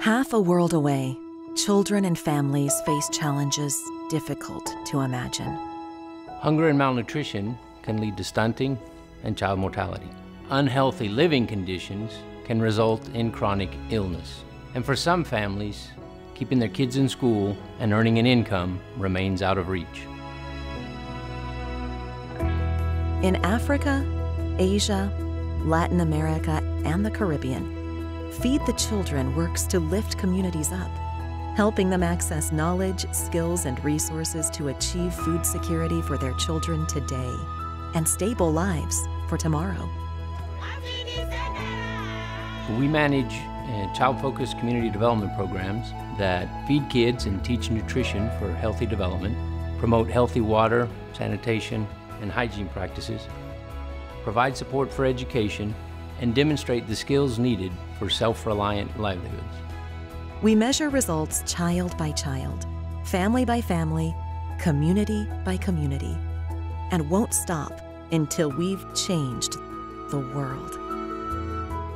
Half a world away, children and families face challenges difficult to imagine. Hunger and malnutrition can lead to stunting and child mortality. Unhealthy living conditions can result in chronic illness. And for some families, keeping their kids in school and earning an income remains out of reach. In Africa, Asia, Latin America, and the Caribbean, Feed the Children works to lift communities up, helping them access knowledge, skills, and resources to achieve food security for their children today and stable lives for tomorrow. We manage uh, child focused community development programs that feed kids and teach nutrition for healthy development, promote healthy water, sanitation, and hygiene practices, provide support for education, and demonstrate the skills needed for self reliant livelihoods. We measure results child by child, family by family, community by community, and won't stop until we've changed the world.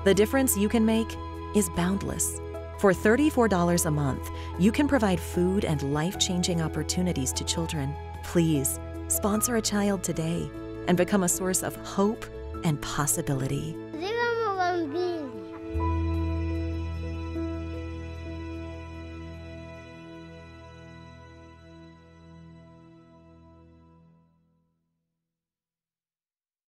The difference you can make is boundless. For $34 a month, you can provide food and life changing opportunities to children. Please sponsor a child today and become a source of hope and possibility.